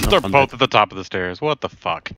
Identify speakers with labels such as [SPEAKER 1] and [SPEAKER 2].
[SPEAKER 1] They're both at the top of the stairs. What the fuck?